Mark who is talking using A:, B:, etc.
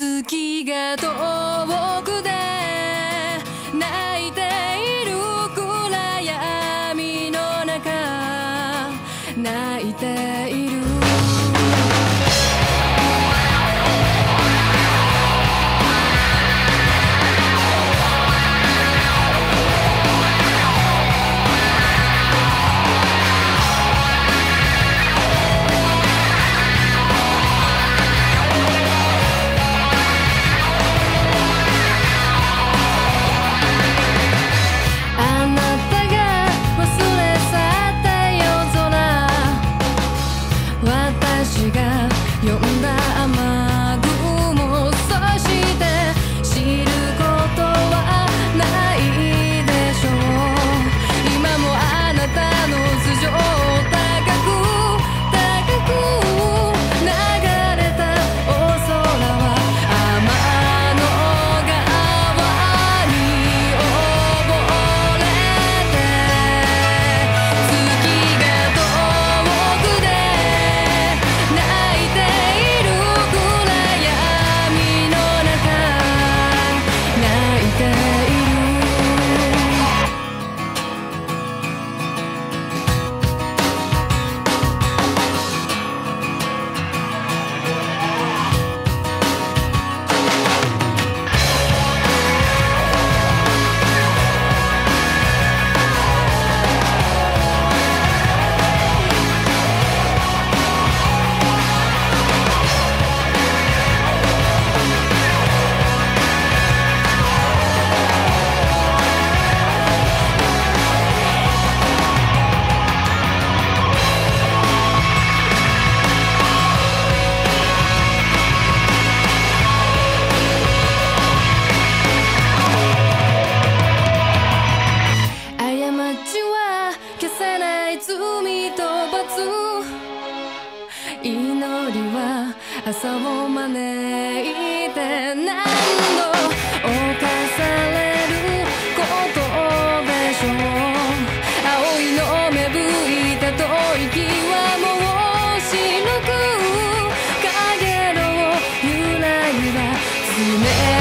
A: 月が遠くで泣いている暗闇の中泣いて私が呼んだ祈りは朝を招いて何度犯されることでしょう。青いの芽吹いた吐息はもう。白く陽炎の由来は爪